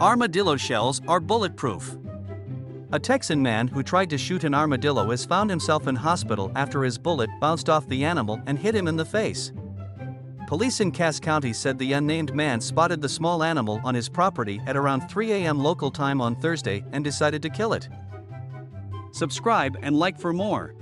Armadillo shells are bulletproof. A Texan man who tried to shoot an armadillo has found himself in hospital after his bullet bounced off the animal and hit him in the face. Police in Cass County said the unnamed man spotted the small animal on his property at around 3 a.m. local time on Thursday and decided to kill it. Subscribe and like for more.